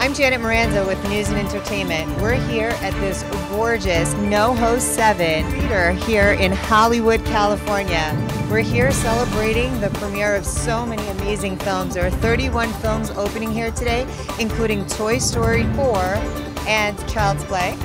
I'm Janet Miranda with News in Entertainment. We're here at this gorgeous NoHo 7 theater here in Hollywood, California. We're here celebrating the premiere of so many amazing films. There are 31 films opening here today, including Toy Story 4 and Child's Play,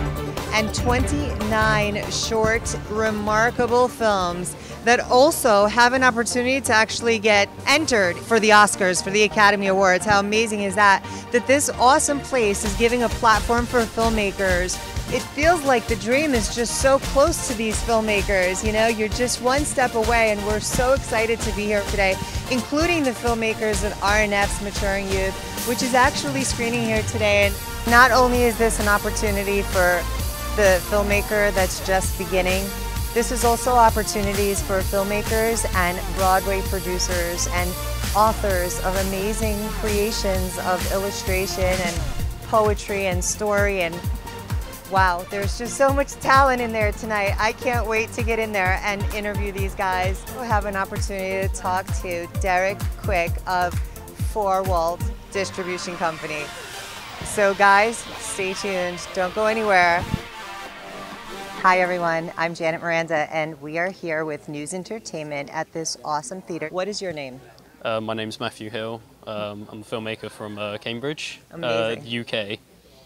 and 29 short, remarkable films that also have an opportunity to actually get entered for the Oscars, for the Academy Awards. How amazing is that? That this awesome place is giving a platform for filmmakers. It feels like the dream is just so close to these filmmakers. You know, you're just one step away, and we're so excited to be here today, including the filmmakers at RNF's Maturing Youth, which is actually screening here today. And not only is this an opportunity for the filmmaker that's just beginning, this is also opportunities for filmmakers and Broadway producers and authors of amazing creations of illustration and poetry and story and wow, there's just so much talent in there tonight. I can't wait to get in there and interview these guys. We'll have an opportunity to talk to Derek Quick of Four Walt Distribution Company. So guys, stay tuned. Don't go anywhere. Hi everyone, I'm Janet Miranda and we are here with News Entertainment at this awesome theater. What is your name? Uh, my name's Matthew Hill. Um, I'm a filmmaker from uh, Cambridge, uh, Amazing. UK.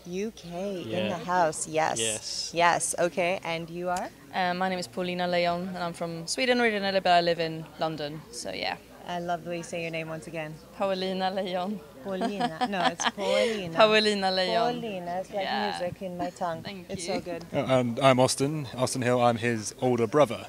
UK in the house, yes. Yes. Yes, okay, and you are? Um, my name is Paulina Lejon, and I'm from Sweden originally, but I live in London. So yeah, I love the way you say your name once again. Paulina Lejon. Paulina. No, it's Paulina. Paulina Lejon. Paulina. It's like Yeah. music in my tongue. Thank it's you. so good. Uh, And I'm Austin, Austin Hill. I'm his older brother,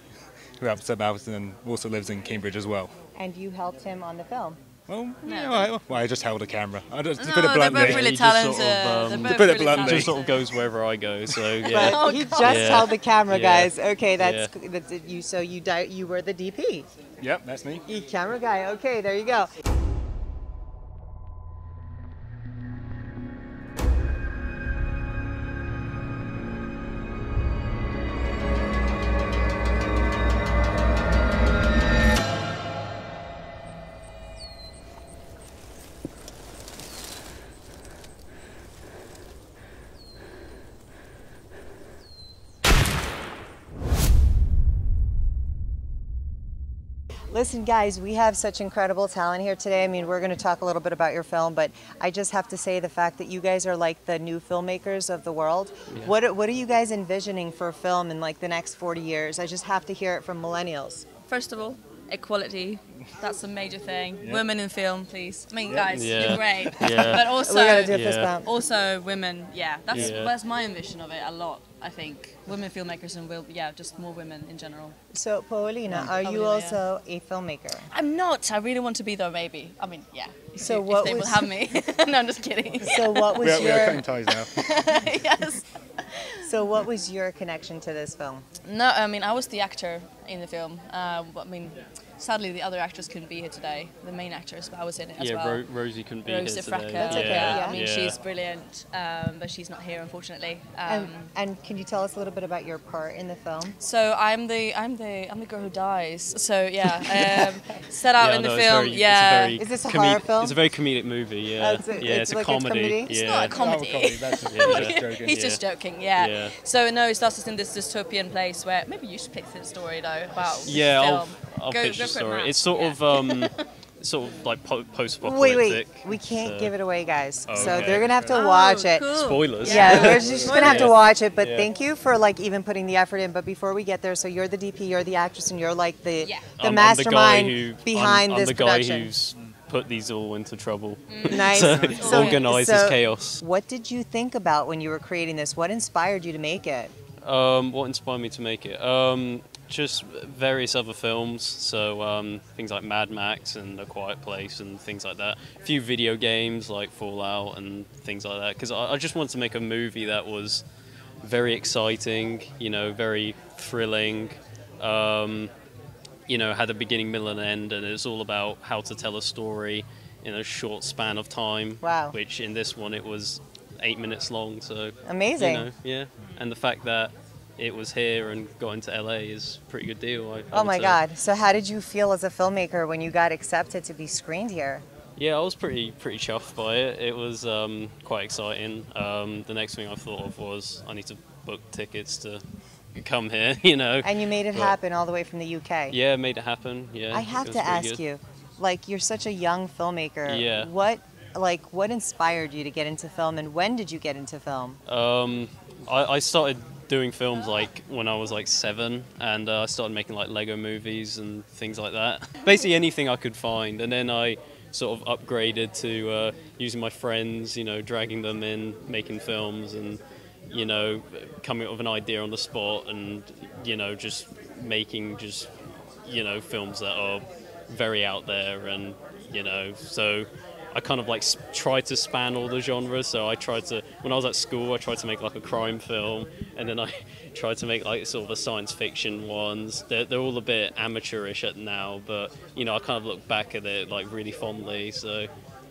who happens to be out and also lives in Cambridge as well. And you helped him on the film. Well, No. yeah, I, well, I just held a camera. I just, to No, put it they're bluntly, both really He just sort talented. of, um, both put it really bluntly. Just sort of goes wherever I go. So yeah, Oh, he just Yeah. held the camera, Yeah. guys. Okay, that's, that's you. So you di- you were the DP, Yep, that's me. E camera guy. Okay, there you go. Listen, guys, we have such incredible talent here today. I mean, we're going to talk a little bit about your film, but I just have to say the fact that you guys are like the new filmmakers of the world. What are- What are you guys envisioning for film in like the next 40 years? I just have to hear it from millennials. First of all, equality. That's a major thing. Women in film, please. I mean, guys, Yeah. you're great. Yeah. But also, we got to do Yeah. also women. Yeah, that's Yeah. that's my ambition of it a lot. I think women filmmakers and will yeah, just more women in general. So, Paulina, are you Paulina, yeah. also a filmmaker? I'm not. I really want to be though. Maybe. I mean, yeah. So if what they was- will have me. no, I'm just kidding. So, what was We are, we are your cutting ties now. yes. so what was your connection to this film? No, I mean I was the actor in the film. Uh, I mean, sadly the other actress couldn't be here today. The main actress, but I was in it as yeah. well. Ro- Rosie couldn't be Rose here DeFracca. today. That's okay, yeah, yeah. I mean yeah. she's brilliant, um, but she's not here unfortunately. Um, And, and can you tell us a little bit about your part in the film? so I'm the I'm the I'm the girl who dies. So yeah, um, set out Yeah, in the no, it's film. very- yeah, Is this a comedi- horror film? It's a very comedic movie. Yeah. Oh, it's a- yeah. it's It's, a like a comedy. comedy? It's not a com- Oh, Comedy. comedy, That's just, Yeah, that's yeah. just joking. He's Yeah. just joking, yeah. Yeah. So no, it starts us in this dystopian place where maybe you should pick the story though about this Yeah, film. I'll Go- pitch go the for it, story. It's sort Yeah. of um, sort of like po- Wait, post-apocalyptic. wait, we can't so- give it away, guys. Oh, So they're gonna have to Oh, watch it. Spoilers. Yeah, we're just gonna have to watch it. But Yeah. thank you for like even putting the effort in. But before we get there, so you're the DP, you're the actress, and you're like the Yeah. the I'm- mastermind I'm the who, behind I'm, this I'm the production. guy who's put these all into trouble. nice. so So- organizes so chaos. What did you think about when you were creating this? What inspired you to make it? Um, what inspired me to make it? Um, just various other films, so um, things like Mad Max and A Quiet Place and things like that. A few video games like Fallout and things like that. Because I, I just wanted to make a movie that was very exciting, you know, very thrilling. Um, you know, had a beginning, middle, and end, and it's all about how to tell a story in a short span of time. Wow. Which in this one it was eight minutes long, so Amazing. you know, yeah. And the fact that it was here and got into LA is a pretty good deal. I, I Oh my say. God! So how did you feel as a filmmaker when you got accepted to be screened here? Yeah, I was pretty pretty chuffed by it. It was um, quite exciting. Um, the next thing I thought of was I need to book tickets to come here. You know. And you made it But- happen all the way from the UK. Yeah, made it happen. Yeah. I have to ask good. you, like you're such a young filmmaker. Yeah. What like what inspired you to get into film and when did you get into film? Um, I, I started doing films like when I was like seven, and uh, I started making like Lego movies and things like that. Basically anything I could find, and then I sort of upgraded to uh, using my friends, you know, dragging them in, making films, and you know, coming up with an idea on the spot, and you know, just making just you know films that are very out there, and you know, so. I kind of like tried to span all the genres. So I tried to, when I was at school, I tried to make like a crime film, and then I tried to make like sort of the science fiction ones. They're, they're all a bit amateurish at now, but you know, I kind of look back at it like really fondly. So, you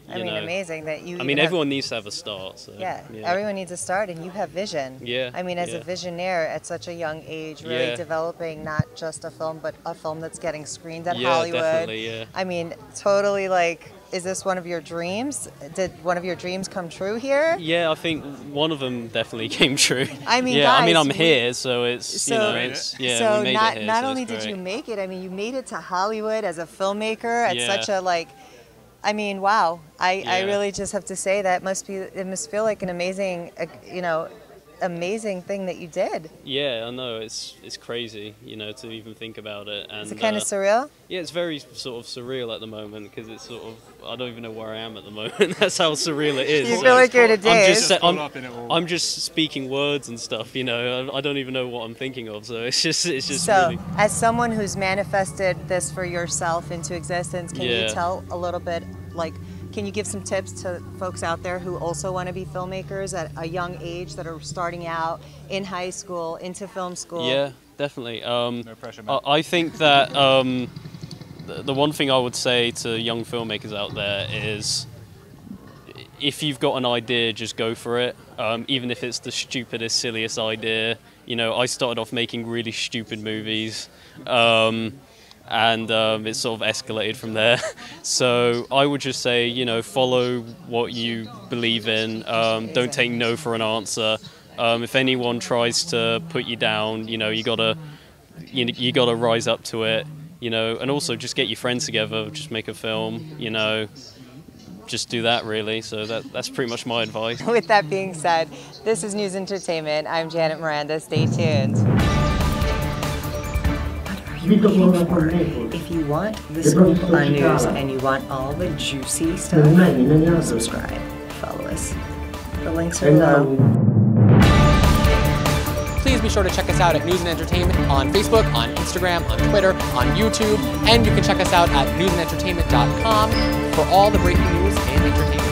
I mean, know, amazing that you. I mean, have- everyone needs to have a start. So, Yeah, everyone needs a start, and you have vision. Yeah, I mean, as a visionaire at such a young age, really Yeah. developing not just a film, but a film that's getting screened at Yeah, Hollywood. definitely, yeah. I mean, totally like. Is this one of your dreams? Did one of your dreams come true here? Yeah, I think one of them definitely came true. I mean, yeah, I mean, I'm we- here, so it's So, you know, it's yeah, so we made not it here, not so only it's did you make it, I mean, you made it to Hollywood as a filmmaker at Yeah. such a like. I mean, wow! I, I really just have to say that must be it must feel like an amazing, uh, you know, amazing thing that you did. Yeah, I know it's it's crazy, you know, to even think about it. And Is it kind uh, of surreal? Yeah, it's very sort of surreal at the moment because it's sort of I don't even know where I am at the moment. That's how surreal it is. You So feel like you're at a I'm dance. just Just I'm, caught up in it all. I'm just speaking words and stuff. You know, I, I don't even know what I'm thinking of. So it's just it's just So, really as someone who's manifested this for yourself into existence, can Yeah. you tell a little bit, like, can you give some tips to folks out there who also want to be filmmakers at a young age that are starting out in high school, into film school? yeah, definitely. Um, No pressure, man. I, I think that um, the, the one thing I would say to young filmmakers out there is if you've got an idea, just go for it. Um, even if it's the stupidest, silliest idea. You know, I started off making really stupid movies. Um, and um, it sort of escalated from there. So I would just say, you know, follow what you believe in. Um, don't take no for an answer. Um, if anyone tries to put you down, you know, you gotta you, you gotta rise up to it. You know, and also just get your friends together, just make a film. You know, just do that really. So that that's pretty much my advice. With that being said, this is News Entertainment. I'm Janet Miranda. Stay tuned. What are you waiting for? If you want the scoop on news and you want all the juicy stuff, subscribe, follow us. The links are below. Please be sure to check us out at News in Entertainment on Facebook, on Instagram, on Twitter, on YouTube, and you can check us out at newsinentertainment.com for all the breaking news and entertainment.